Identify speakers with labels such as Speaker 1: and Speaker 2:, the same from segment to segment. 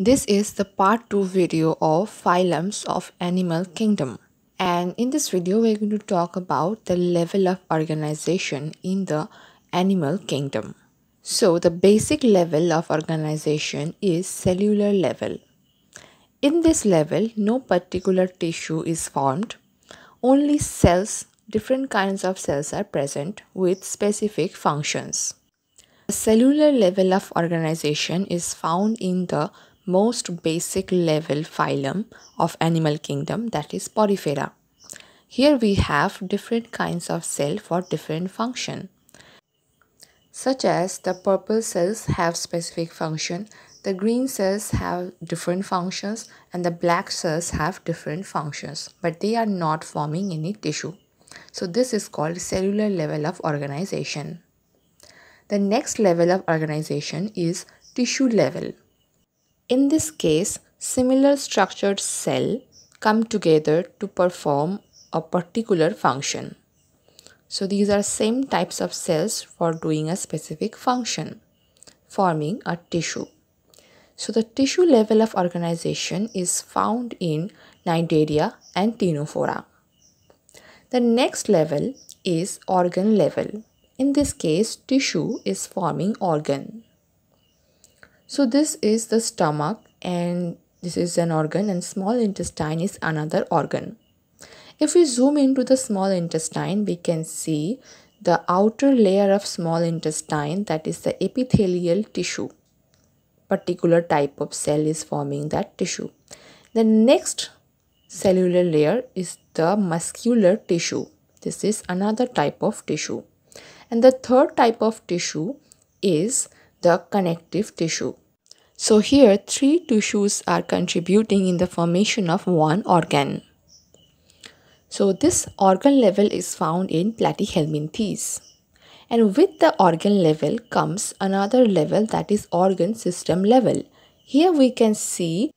Speaker 1: This is the part 2 video of phylums of animal kingdom. And in this video, we're going to talk about the level of organization in the animal kingdom. So the basic level of organization is cellular level. In this level, no particular tissue is formed. Only cells, different kinds of cells are present with specific functions. The cellular level of organization is found in the most basic level phylum of animal kingdom that is Porifera. Here we have different kinds of cell for different function. Such as the purple cells have specific function, the green cells have different functions and the black cells have different functions but they are not forming any tissue. So this is called cellular level of organization. The next level of organization is tissue level. In this case, similar structured cell come together to perform a particular function. So these are same types of cells for doing a specific function, forming a tissue. So the tissue level of organization is found in Cnidaria and Ctenophora. The next level is organ level. In this case, tissue is forming organ. So this is the stomach and this is an organ and small intestine is another organ. If we zoom into the small intestine, we can see the outer layer of small intestine that is the epithelial tissue. Particular type of cell is forming that tissue. The next cellular layer is the muscular tissue. This is another type of tissue. And the third type of tissue is the connective tissue. So here three tissues are contributing in the formation of one organ. So this organ level is found in platyhelminthes. And with the organ level comes another level that is organ system level. Here we can see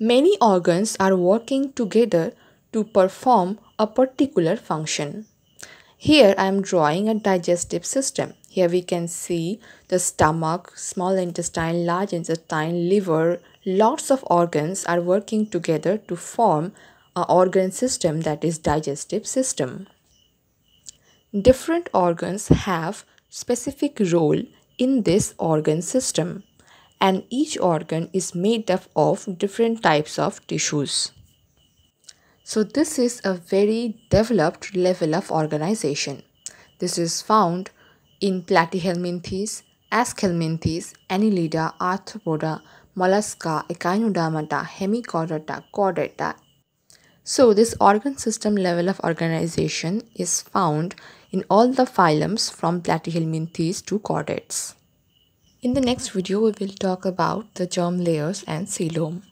Speaker 1: many organs are working together to perform a particular function. Here I am drawing a digestive system. Here we can see the stomach, small intestine, large intestine, liver, lots of organs are working together to form an organ system that is digestive system. Different organs have specific role in this organ system and each organ is made up of different types of tissues. So this is a very developed level of organization. This is found in Platyhelminthes, Aschelminthes, Annelida, Arthropoda, Mollusca, Echinodermata, Hemichordata, Chordata. So this organ system level of organization is found in all the phylums from Platyhelminthes to Chordates. In the next video, we will talk about the germ layers and coelom.